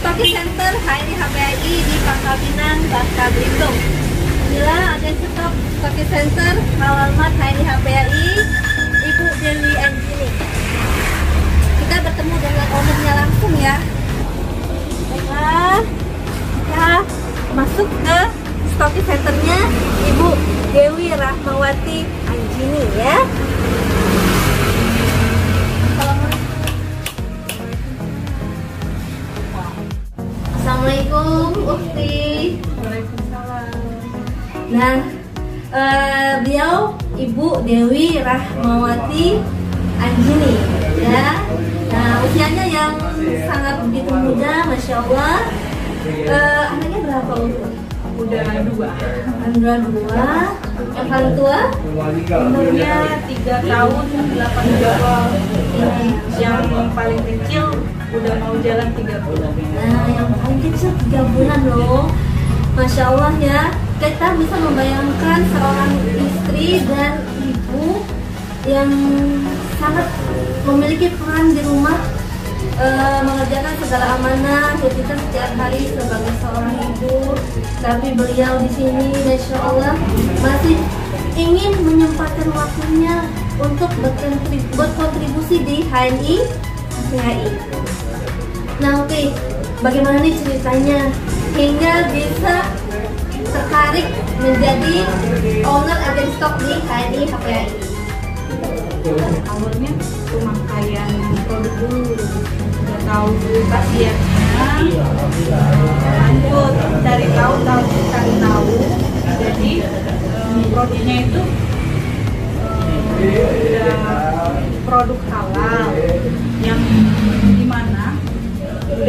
agen stok Stoki Center HNI HPI di Pangkal Pinang, Bangka Belitung. Inilah agen stok Stoki Center alamat HNI HPI Ibu Dewi Anjini. Kita bertemu dengan ownernya langsung ya. Baiklah, kita masuk ke Stoki Centernya Ibu Dewi Rahmawati Anjini ya. Assalamualaikum Ukti. Nah, eh, beliau Ibu Dewi Rahmawati Anjini ya. Nah, usianya yang sangat begitu muda, masya Allah. Eh, anaknya berapa umur? udah dua Andra dua. Yang paling tua? umurnya tiga tahun delapan bulan Ini. yang paling kecil udah mau jalan tiga bulan Nah, yang paling kecil tiga bulan loh. Masya Allah ya, kita bisa membayangkan seorang istri dan ibu yang sangat memiliki peran di rumah eh, mengerjakan segala amanah kita setiap hari sebagai seorang ibu. Tapi beliau di sini, masya Allah, masih ingin menyempatkan waktunya untuk berkontribusi di HNI HPI. Nah oke, bagaimana nih ceritanya? Hingga bisa tertarik menjadi owner agen stok di HNI HPI? awalnya pemakaian produk dulu. Udah tahu khasiatnya lanjut cari tahu tahu cari tahu. Jadi eh, proteinnya itu eh, udah produk halal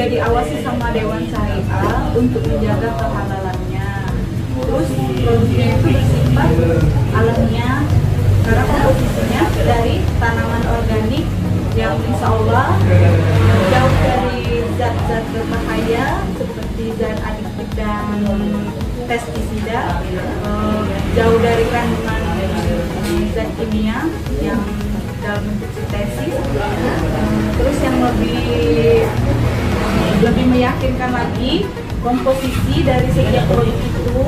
udah diawasi sama Dewan Syariah untuk menjaga kehalalannya. Terus produknya itu bersifat alamiah karena komposisinya dari tanaman organik yang insya Allah jauh dari zat-zat berbahaya seperti zat adiktif dan pestisida eh, jauh dari kandungan zat kimia yang dalam bentuk lebih meyakinkan lagi komposisi dari setiap produk itu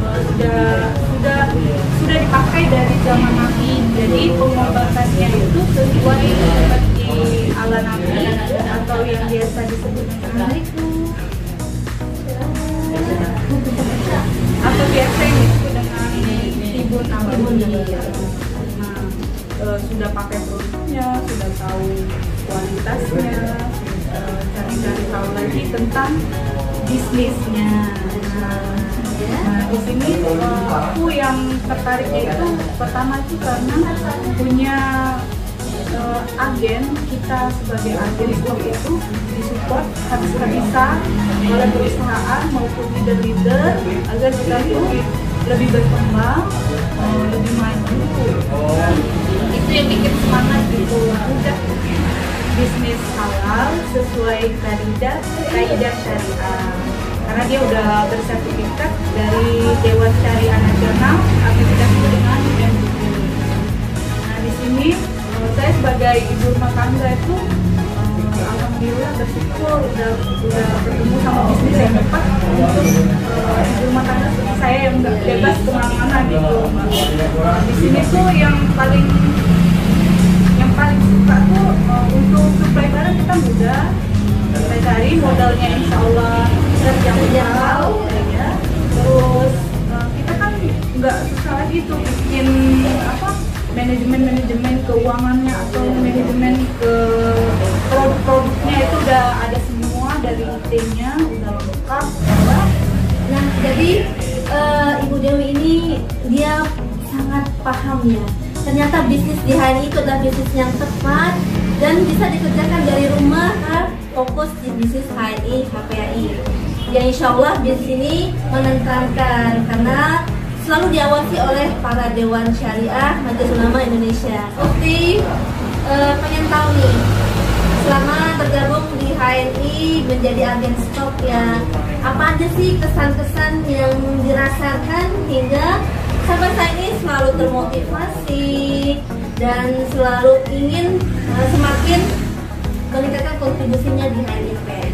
eh, sudah sudah sudah dipakai dari zaman Nabi. Jadi pengobatannya itu sesuai seperti ala Nabi atau yang biasa disebut Assalamualaikum. atau biasa yang disebut dengan tibun Nabawi nah eh, sudah pakai produknya sudah tahu kualitasnya cari-cari tahu lagi tentang bisnisnya nah, Nah, di sini eh, aku yang tertariknya itu pertama itu karena punya eh, agen kita sebagai agen stok itu disupport habis-habisan oleh perusahaan maupun leader-leader agar kita itu lebih berkembang, eh, lebih maju. Itu yang bikin semangat gitu. Udah bisnis halal sesuai kaidah kaidah syariah karena dia udah bersertifikat dari Dewan Syariah Nasional sebut dengan MUI. Nah di sini saya sebagai ibu rumah tangga itu eh, alhamdulillah bersyukur udah udah bertemu sama bisnis yang tepat untuk eh, ibu rumah tangga saya yang nggak bebas ke mana-mana gitu. Nah, di sini tuh yang paling yang paling suka tuh uh, barang kita kita cari modalnya insya Allah terjangkau ya terus uh, kita kan nggak susah lagi tuh bikin apa manajemen manajemen keuangannya atau manajemen ke produk-produknya itu udah ada semua dari IT-nya udah lengkap ya. Nah, jadi eh, Ibu Dewi ini dia sangat paham ya. Ternyata bisnis di HNI itu adalah bisnis yang tepat dan bisa dikerjakan dari rumah fokus di bisnis HNI HPAI. Ya insya Allah bisnis ini menentangkan karena selalu diawasi oleh para Dewan Syariah Majelis Ulama Indonesia. Ukti eh, pengen tahu nih selama bergabung di HNI menjadi agen stok ya apa aja sih kesan-kesan yang dirasakan hingga sampai saat ini selalu termotivasi dan selalu ingin uh, semakin meningkatkan kontribusi kontribusinya di HNI HPI?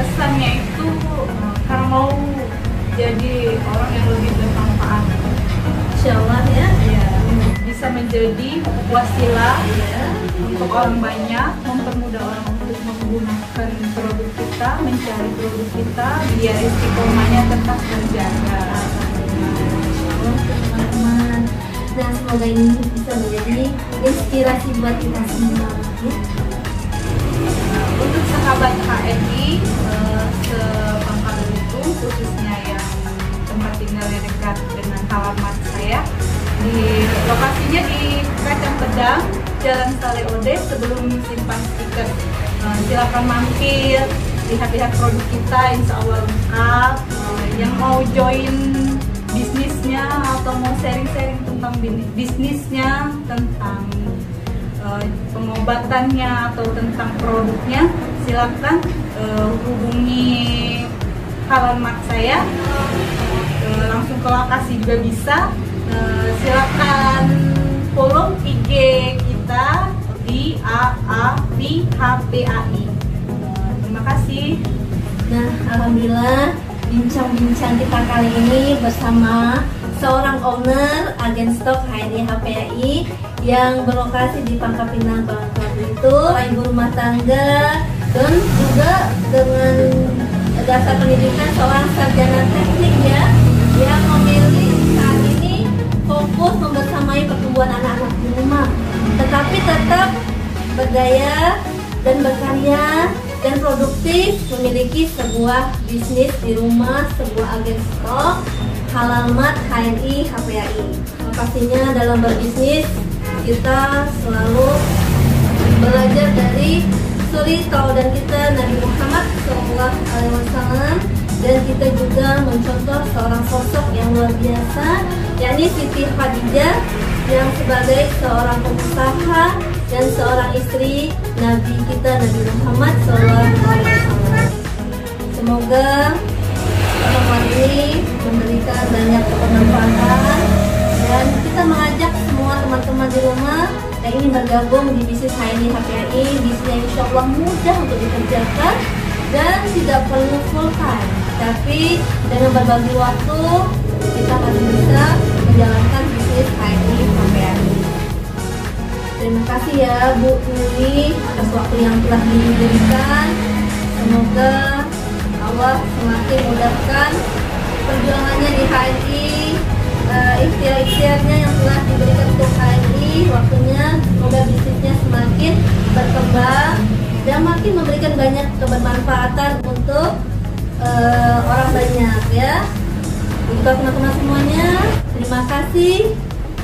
Kesannya itu eh, karena mau jadi orang yang lebih bermanfaat. Insya Allah ya. Ya, bisa menjadi wasilah Ya. untuk orang banyak, mempermudah orang untuk menggunakan produk kita, mencari produk kita, biar istiqomahnya tetap terjaga. Dan semoga ini bisa menjadi inspirasi buat kita semua ya. Untuk sahabat HNI eh, sepangkal itu khususnya yang tempat tinggalnya dekat dengan halaman saya di lokasinya di Kacang Pedang Jalan Sale Ode sebelum simpan stiker Eh, silakan mampir lihat-lihat produk kita insya Allah lengkap Eh, yang mau join bisnisnya atau mau sharing-sharing tentang bisnisnya tentang eh, pengobatannya atau tentang produknya silakan eh, hubungi halaman saya. Eh, langsung ke lokasi juga bisa. Eh, silakan follow IG kita di AAVHPAI Eh, terima kasih. Nah, alhamdulillah bincang-bincang kita kali ini bersama seorang owner agen stok HNI HPAI yang berlokasi di Pangkal Pinang, Bangka Belitung, ibu rumah tangga dan juga dengan dasar pendidikan seorang sarjana teknik ya yang memilih saat ini fokus membersamai pertumbuhan anak-anak di rumah. Tetapi tetap berdaya dan berkarya dan produktif memiliki sebuah bisnis di rumah, sebuah agen stok halamat HNI HPAI. Pastinya dalam berbisnis kita selalu belajar dari suri tauladan kita Nabi Muhammad SAW dan kita juga mencontoh seorang sosok yang luar biasa yakni Siti Khadijah yang sebagai seorang pengusaha dan seorang istri Nabi kita Nabi Muhammad SAW. Semoga pertemuan ini memberikan banyak kebermanfaatan dan kita mengajak semua teman-teman di rumah yang ingin bergabung di bisnis HNI HPAI bisnis yang insya Allah mudah untuk dikerjakan dan tidak perlu full time tapi dengan berbagi waktu kita masih bisa menjalankan bisnis HNI Terima kasih ya Bu Nuni atas waktu yang telah diberikan. Semoga Allah semakin mudahkan perjuangannya di HNI, eh, ikhtiar-ikhtiarnya yang telah diberikan untuk HNI, waktunya semoga bisnisnya semakin berkembang dan makin memberikan banyak kebermanfaatan untuk eh, orang banyak ya. Untuk teman-teman semuanya, terima kasih.